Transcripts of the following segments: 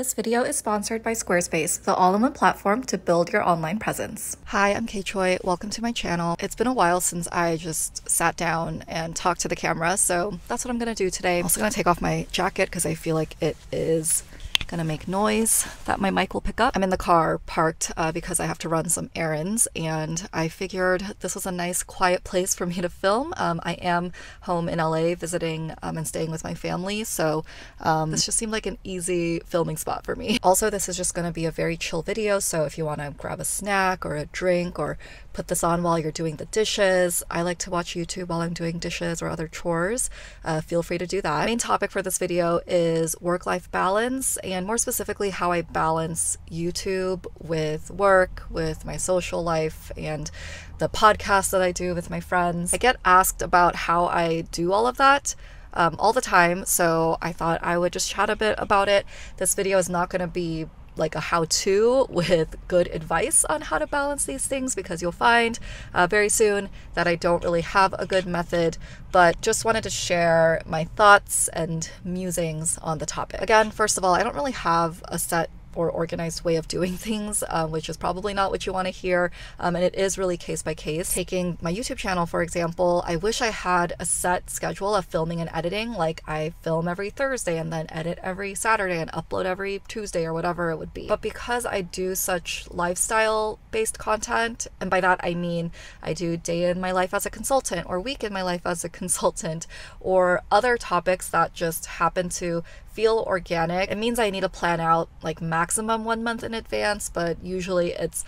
This video is sponsored by Squarespace, the all-in-one platform to build your online presence. Hi, I'm Kay Choi. Welcome to my channel. It's been a while since I just sat down and talked to the camera, so that's what I'm gonna do today. I'm also gonna take off my jacket because I feel like it is gonna make noise that my mic will pick up. I'm in the car parked uh, because I have to run some errands and I figured this was a nice quiet place for me to film. Um, I am home in LA visiting um, and staying with my family so um, this just seemed like an easy filming spot for me. Also this is just gonna be a very chill video so if you want to grab a snack or a drink or put this on while you're doing the dishes. I like to watch YouTube while I'm doing dishes or other chores. Uh, feel free to do that. The main topic for this video is work-life balance and more specifically how I balance YouTube with work, with my social life, and the podcast that I do with my friends. I get asked about how I do all of that. Um, all the time, so I thought I would just chat a bit about it. This video is not going to be like a how to with good advice on how to balance these things because you'll find uh, very soon that I don't really have a good method, but just wanted to share my thoughts and musings on the topic. Again, first of all, I don't really have a set or organized way of doing things, uh, which is probably not what you want to hear. Um, and it is really case by case. Taking my YouTube channel, for example, I wish I had a set schedule of filming and editing. Like I film every Thursday and then edit every Saturday and upload every Tuesday or whatever it would be. But because I do such lifestyle based content, and by that I mean I do day in my life as a consultant or week in my life as a consultant or other topics that just happen to feel organic. It means I need to plan out like maximum one month in advance, but usually it's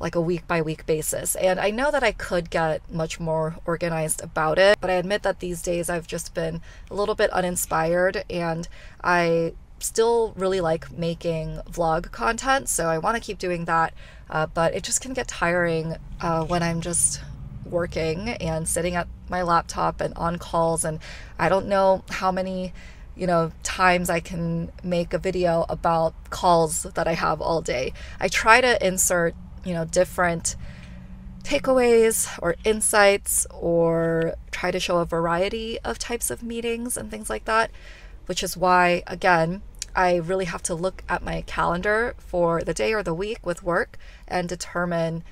like a week by week basis. And I know that I could get much more organized about it, but I admit that these days I've just been a little bit uninspired and I still really like making vlog content, so I want to keep doing that. Uh, but it just can get tiring uh, when I'm just working and sitting at my laptop and on calls, and I don't know how many you know, times I can make a video about calls that I have all day. I try to insert, you know, different takeaways or insights or try to show a variety of types of meetings and things like that, which is why, again, I really have to look at my calendar for the day or the week with work and determine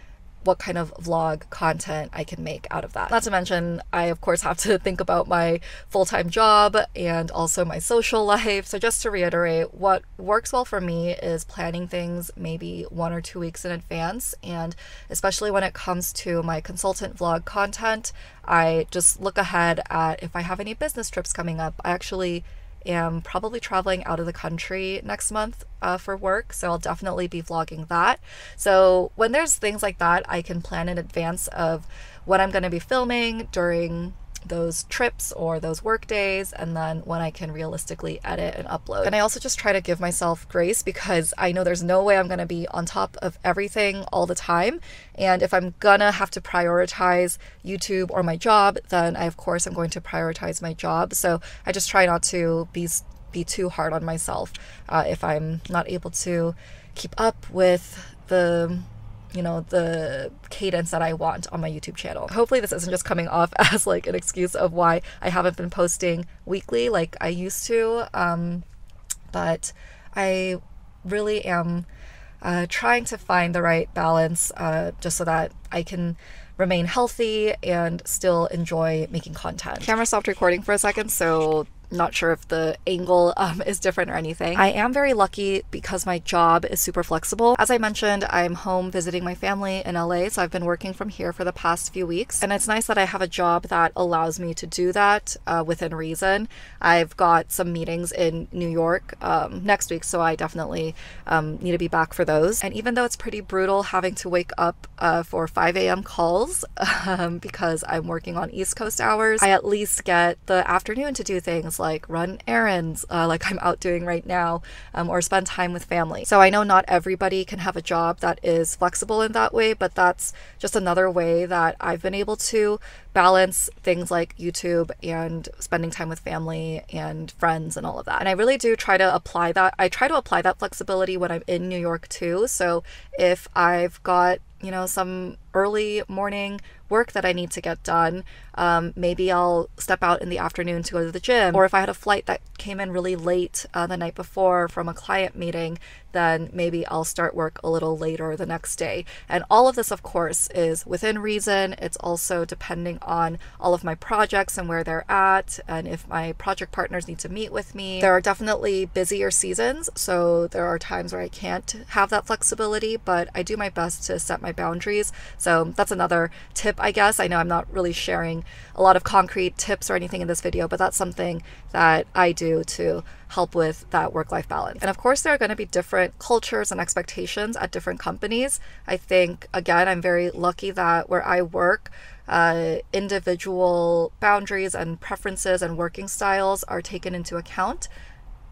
what kind of vlog content I can make out of that. Not to mention, I of course have to think about my full time job and also my social life. So, just to reiterate, what works well for me is planning things maybe one or two weeks in advance. And especially when it comes to my consultant vlog content, I just look ahead at if I have any business trips coming up. I actually am probably traveling out of the country next month uh, for work, so I'll definitely be vlogging that. So when there's things like that, I can plan in advance of what I'm going to be filming during those trips or those work days and then when I can realistically edit and upload. And I also just try to give myself grace because I know there's no way I'm going to be on top of everything all the time. And if I'm gonna have to prioritize YouTube or my job, then I of course I'm going to prioritize my job. So I just try not to be be too hard on myself uh, if I'm not able to keep up with the you know, the cadence that I want on my YouTube channel. Hopefully this isn't just coming off as like an excuse of why I haven't been posting weekly like I used to. Um, but I really am uh, trying to find the right balance uh, just so that I can remain healthy and still enjoy making content. Camera stopped recording for a second, so not sure if the angle um, is different or anything. I am very lucky because my job is super flexible. As I mentioned, I'm home visiting my family in LA, so I've been working from here for the past few weeks. And it's nice that I have a job that allows me to do that uh, within reason. I've got some meetings in New York um, next week, so I definitely um, need to be back for those. And even though it's pretty brutal having to wake up uh, for 5 a.m. calls um, because I'm working on East Coast hours, I at least get the afternoon to do things like run errands, uh, like I'm out doing right now, um, or spend time with family. So I know not everybody can have a job that is flexible in that way, but that's just another way that I've been able to balance things like YouTube and spending time with family and friends and all of that. And I really do try to apply that. I try to apply that flexibility when I'm in New York too. So if I've got you know, some early morning work that I need to get done, um, maybe I'll step out in the afternoon to go to the gym. Or if I had a flight that came in really late uh, the night before from a client meeting, then maybe I'll start work a little later the next day. And all of this, of course, is within reason. It's also depending on all of my projects and where they're at, and if my project partners need to meet with me. There are definitely busier seasons, so there are times where I can't have that flexibility, but I do my best to set my boundaries. So that's another I guess. I know I'm not really sharing a lot of concrete tips or anything in this video, but that's something that I do to help with that work life balance. And of course, there are going to be different cultures and expectations at different companies. I think, again, I'm very lucky that where I work, uh, individual boundaries and preferences and working styles are taken into account.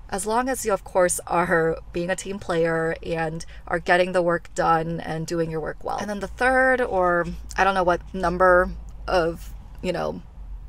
As long as you, of course, are being a team player and are getting the work done and doing your work well. And then the third, or I don't know what number of you know,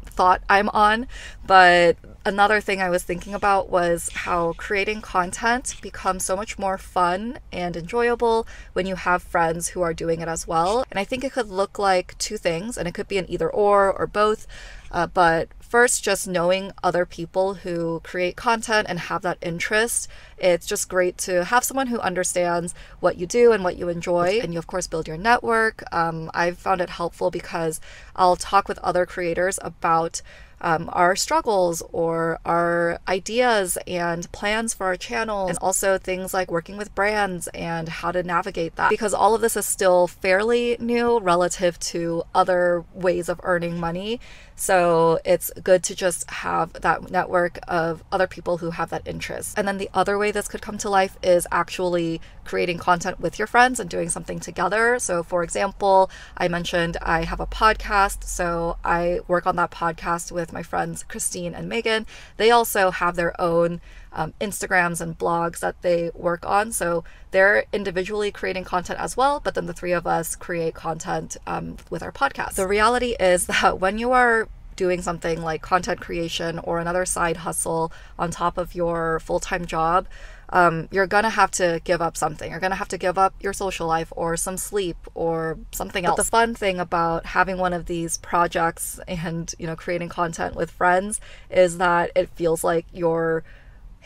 thought I'm on. But another thing I was thinking about was how creating content becomes so much more fun and enjoyable when you have friends who are doing it as well. And I think it could look like two things, and it could be an either or or both. Uh, but first, just knowing other people who create content and have that interest. It's just great to have someone who understands what you do and what you enjoy. And you, of course, build your network. Um, I've found it helpful because I'll talk with other creators about um, our struggles or our ideas and plans for our channel, and also things like working with brands and how to navigate that. Because all of this is still fairly new relative to other ways of earning money. So it's good to just have that network of other people who have that interest. And then the other way this could come to life is actually creating content with your friends and doing something together. So, for example, I mentioned I have a podcast. So I work on that podcast with my friends Christine and Megan. They also have their own um, Instagrams and blogs that they work on. So they're individually creating content as well, but then the three of us create content um, with our podcast. The reality is that when you are doing something like content creation or another side hustle on top of your full time job, um, you're gonna have to give up something. You're gonna have to give up your social life or some sleep or something else. But the fun thing about having one of these projects and you know creating content with friends is that it feels like you're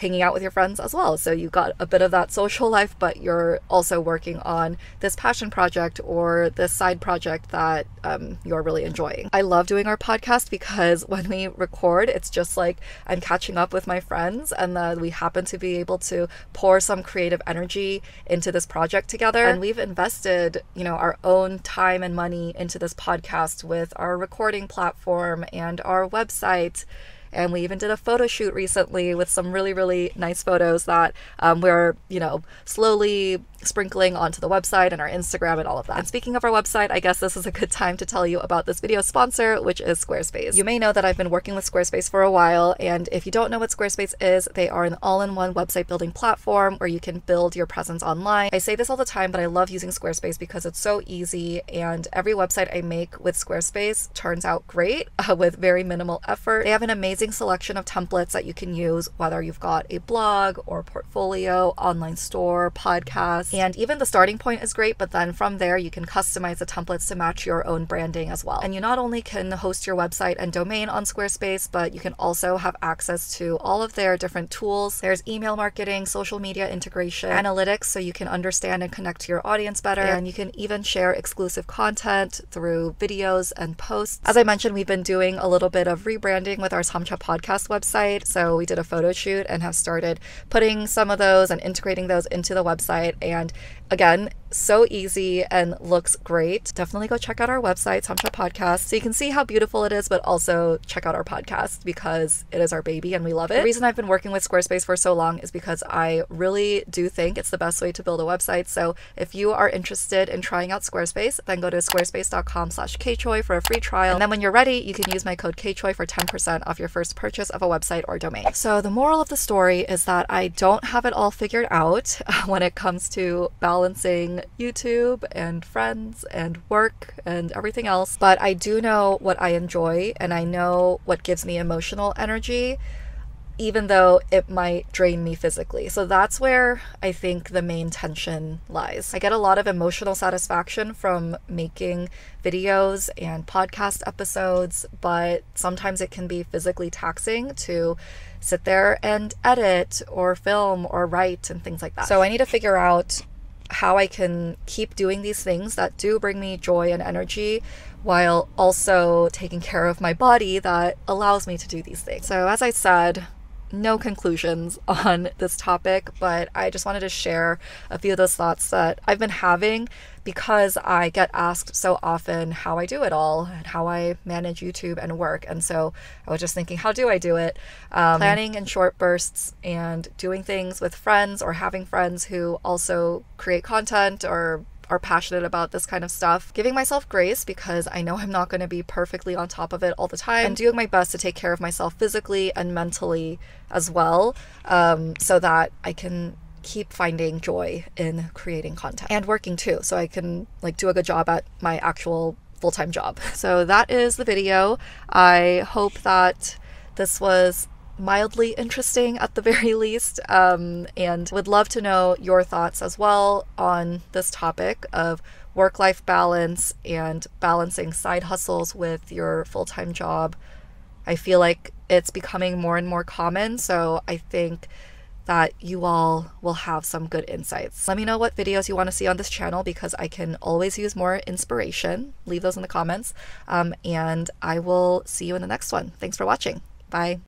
hanging out with your friends as well. So you got a bit of that social life, but you're also working on this passion project or this side project that um, you're really enjoying. I love doing our podcast because when we record, it's just like I'm catching up with my friends, and then we happen to be able to pour some creative energy into this project together. And we've invested, you know, our own time and money into this podcast with our recording platform and our website and we even did a photo shoot recently with some really, really nice photos that um, we're, you know, slowly sprinkling onto the website and our Instagram and all of that. And speaking of our website, I guess this is a good time to tell you about this video sponsor, which is Squarespace. You may know that I've been working with Squarespace for a while, and if you don't know what Squarespace is, they are an all-in-one website building platform where you can build your presence online. I say this all the time, but I love using Squarespace because it's so easy, and every website I make with Squarespace turns out great uh, with very minimal effort. They have an amazing selection of templates that you can use, whether you've got a blog or portfolio, online store, podcast, and even the starting point is great, but then from there you can customize the templates to match your own branding as well. And you not only can host your website and domain on Squarespace, but you can also have access to all of their different tools. There's email marketing, social media integration, analytics, so you can understand and connect to your audience better, and you can even share exclusive content through videos and posts. As I mentioned, we've been doing a little bit of rebranding with our Samcha podcast website. So we did a photo shoot and have started putting some of those and integrating those into the website. And again, so easy and looks great. Definitely go check out our website, Samcha Podcast, so you can see how beautiful it is, but also check out our podcast because it is our baby and we love it. The reason I've been working with Squarespace for so long is because I really do think it's the best way to build a website. So if you are interested in trying out Squarespace, then go to squarespace.com slash kchoi for a free trial. And then when you're ready, you can use my code kchoi for 10% off your first purchase of a website or domain. So the moral of the story is that I don't have it all figured out when it comes to balancing YouTube and friends and work and everything else, but I do know what I enjoy and I know what gives me emotional energy even though it might drain me physically. So that's where I think the main tension lies. I get a lot of emotional satisfaction from making videos and podcast episodes, but sometimes it can be physically taxing to sit there and edit or film or write and things like that. So I need to figure out how I can keep doing these things that do bring me joy and energy while also taking care of my body that allows me to do these things. So, as I said, no conclusions on this topic, but I just wanted to share a few of those thoughts that I've been having because I get asked so often how I do it all and how I manage YouTube and work. And so I was just thinking, how do I do it? Um, planning in short bursts and doing things with friends or having friends who also create content or are passionate about this kind of stuff. Giving myself grace because I know I'm not going to be perfectly on top of it all the time, and doing my best to take care of myself physically and mentally as well, um, so that I can keep finding joy in creating content and working too, so I can like do a good job at my actual full-time job. So that is the video. I hope that this was mildly interesting at the very least, um, and would love to know your thoughts as well on this topic of work life balance and balancing side hustles with your full time job. I feel like it's becoming more and more common, so I think that you all will have some good insights. Let me know what videos you want to see on this channel because I can always use more inspiration. Leave those in the comments, um, and I will see you in the next one. Thanks for watching. Bye.